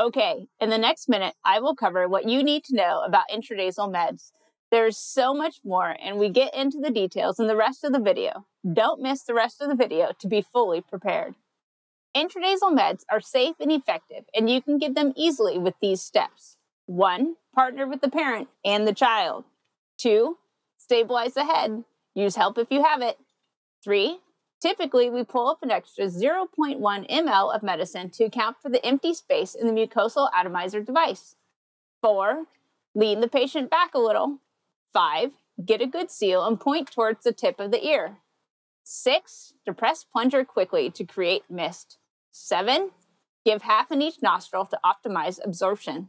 Okay, in the next minute, I will cover what you need to know about intranasal meds. There's so much more, and we get into the details in the rest of the video. Don't miss the rest of the video to be fully prepared. Intranasal meds are safe and effective, and you can give them easily with these steps. 1. Partner with the parent and the child. 2. Stabilize the head. Use help if you have it. 3. Typically, we pull up an extra 0.1 ml of medicine to account for the empty space in the mucosal atomizer device. 4. Lean the patient back a little. 5. Get a good seal and point towards the tip of the ear. 6. Depress plunger quickly to create mist. 7. Give half in each nostril to optimize absorption.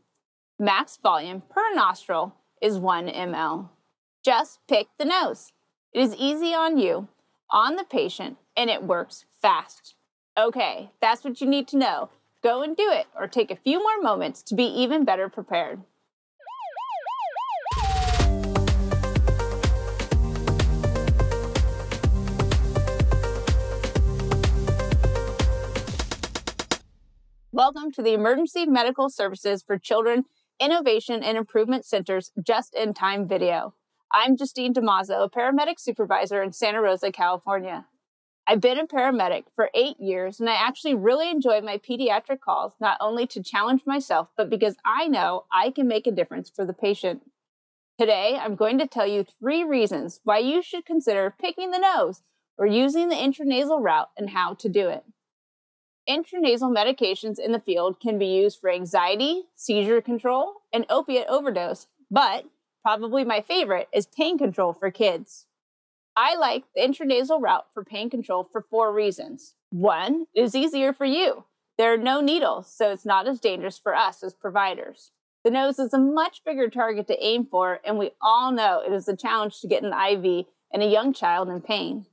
Max volume per nostril is 1 ml. Just pick the nose. It is easy on you on the patient and it works fast. Okay, that's what you need to know. Go and do it or take a few more moments to be even better prepared. Welcome to the Emergency Medical Services for Children Innovation and Improvement Center's Just in Time video. I'm Justine Damazo, a paramedic supervisor in Santa Rosa, California. I've been a paramedic for eight years, and I actually really enjoy my pediatric calls, not only to challenge myself, but because I know I can make a difference for the patient. Today, I'm going to tell you three reasons why you should consider picking the nose or using the intranasal route and how to do it. Intranasal medications in the field can be used for anxiety, seizure control, and opiate overdose, but Probably my favorite is pain control for kids. I like the intranasal route for pain control for four reasons. One, it is easier for you. There are no needles, so it's not as dangerous for us as providers. The nose is a much bigger target to aim for, and we all know it is a challenge to get an IV in a young child in pain.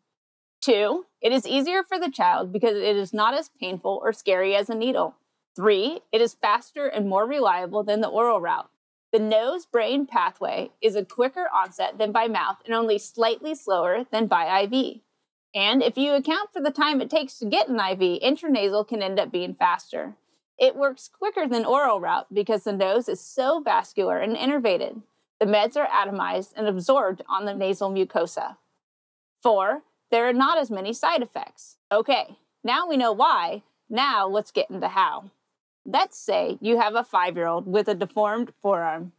Two, it is easier for the child because it is not as painful or scary as a needle. Three, it is faster and more reliable than the oral route. The nose brain pathway is a quicker onset than by mouth and only slightly slower than by IV. And if you account for the time it takes to get an IV, intranasal can end up being faster. It works quicker than oral route because the nose is so vascular and innervated. The meds are atomized and absorbed on the nasal mucosa. Four, there are not as many side effects. Okay, now we know why. Now let's get into how. Let's say you have a five year old with a deformed forearm.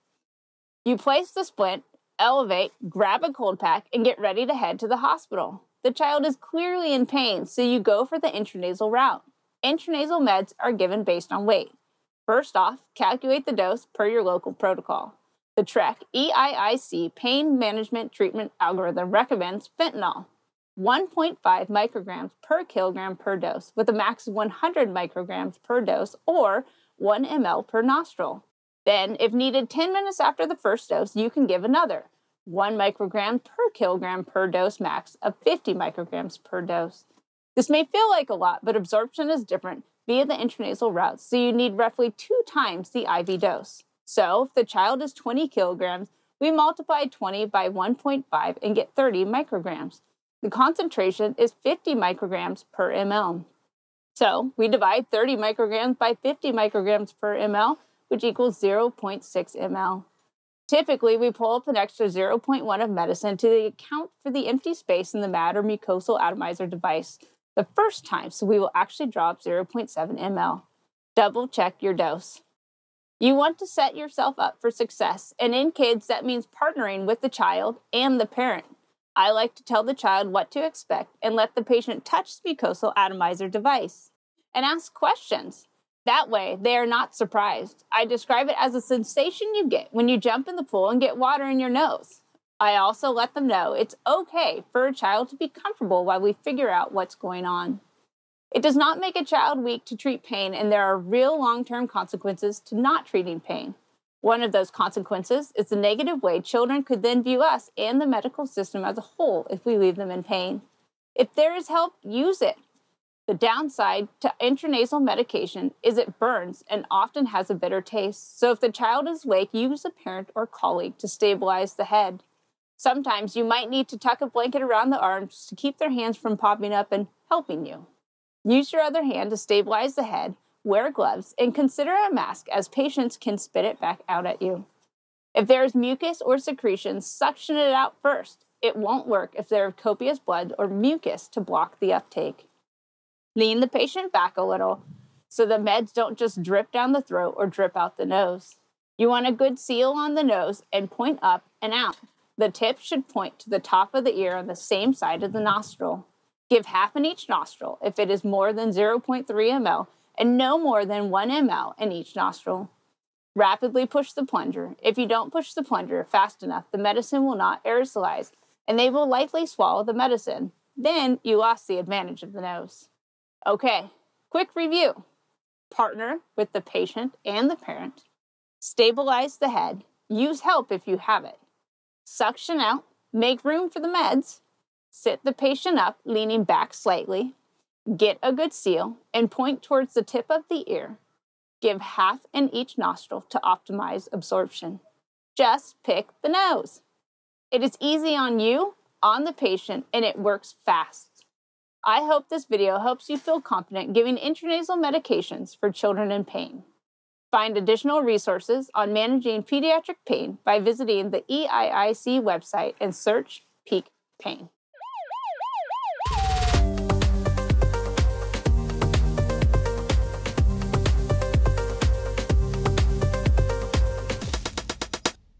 You place the splint, elevate, grab a cold pack, and get ready to head to the hospital. The child is clearly in pain, so you go for the intranasal route. Intranasal meds are given based on weight. First off, calculate the dose per your local protocol. The TREC EIIC pain management treatment algorithm recommends fentanyl, 1.5 micrograms per kilogram per dose, with a max of 100 micrograms per dose or 1 ml per nostril. Then, if needed 10 minutes after the first dose, you can give another 1 microgram per kilogram per dose max of 50 micrograms per dose. This may feel like a lot, but absorption is different via the intranasal route, so you need roughly two times the IV dose. So, if the child is 20 kilograms, we multiply 20 by 1.5 and get 30 micrograms. The concentration is 50 micrograms per ml. So we divide 30 micrograms by 50 micrograms per ml, which equals 0.6 ml. Typically, we pull up an extra 0.1 of medicine to account for the empty space in the MAD or mucosal atomizer device the first time, so we will actually drop 0.7 ml. Double check your dose. You want to set yourself up for success, and in kids, that means partnering with the child and the parent. I like to tell the child what to expect and let the patient touch the mucosal atomizer device and ask questions. That way, they are not surprised. I describe it as a sensation you get when you jump in the pool and get water in your nose. I also let them know it's okay for a child to be comfortable while we figure out what's going on. It does not make a child weak to treat pain, and there are real long term consequences to not treating pain. One of those consequences is the negative way children could then view us and the medical system as a whole if we leave them in pain. If there is help, use it. The downside to intranasal medication is it burns and often has a bitter taste. So if the child is awake, use a parent or colleague to stabilize the head. Sometimes you might need to tuck a blanket around the arms to keep their hands from popping up and helping you. Use your other hand to stabilize the head wear gloves, and consider a mask as patients can spit it back out at you. If there is mucus or secretion, suction it out first. It won't work if there is copious blood or mucus to block the uptake. Lean the patient back a little so the meds don't just drip down the throat or drip out the nose. You want a good seal on the nose and point up and out. The tip should point to the top of the ear on the same side of the nostril. Give half in each nostril if it is more than 0.3 ml and no more than 1 ml in each nostril. Rapidly push the plunger. If you don't push the plunger fast enough, the medicine will not aerosolize and they will likely swallow the medicine. Then you lost the advantage of the nose. Okay, quick review partner with the patient and the parent, stabilize the head, use help if you have it, suction out, make room for the meds, sit the patient up, leaning back slightly, get a good seal, and point towards the tip of the ear. Give half in each nostril to optimize absorption. Just pick the nose. It is easy on you, on the patient, and it works fast. I hope this video helps you feel confident giving intranasal medications for children in pain. Find additional resources on managing pediatric pain by visiting the EIIC website and search PEAK Pain.